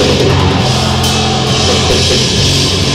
Thank you.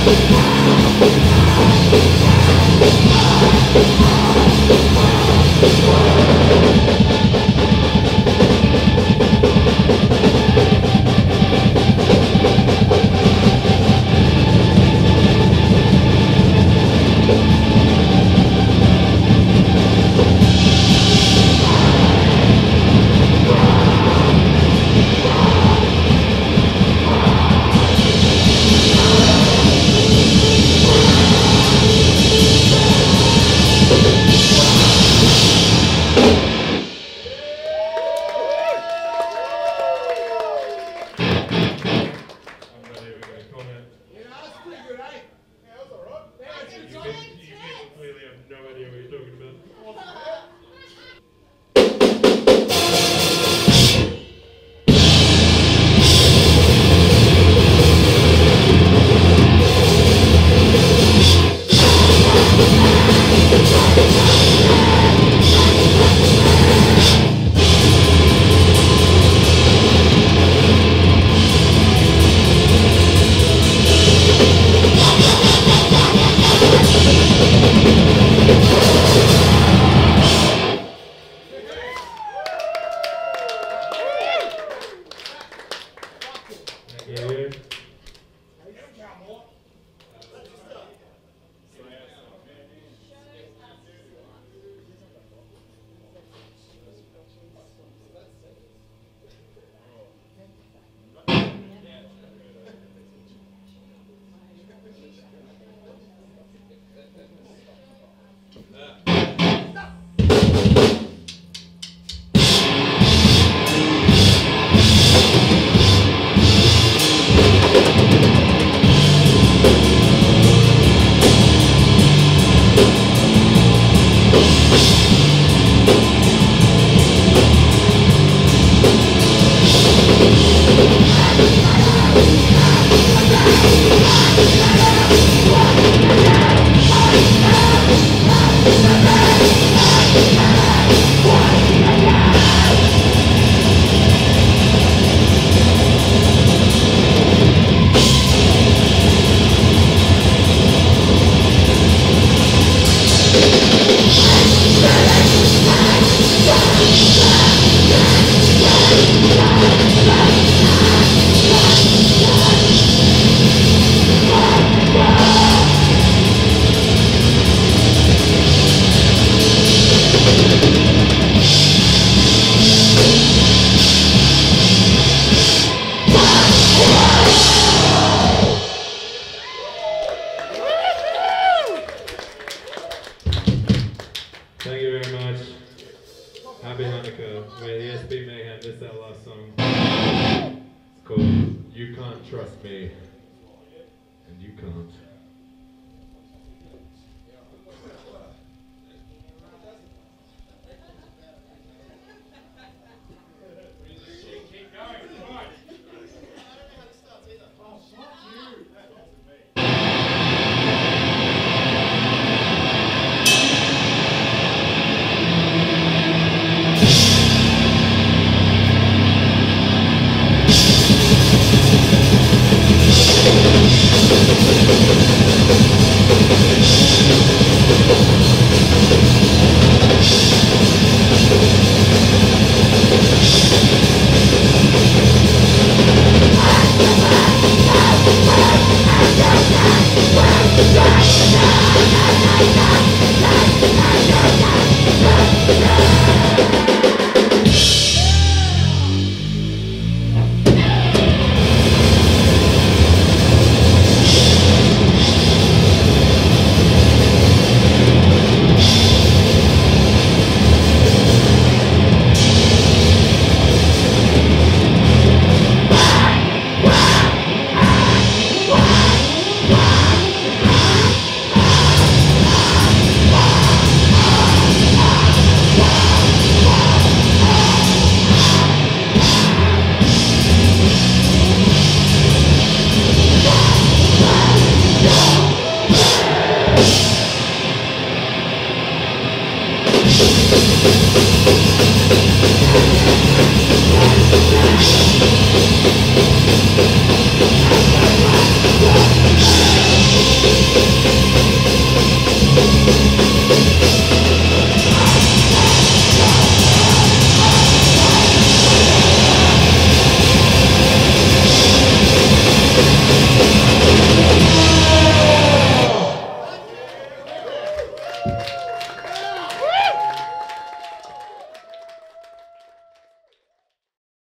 Oh, Yeah. You Can't Trust Me. And you can't.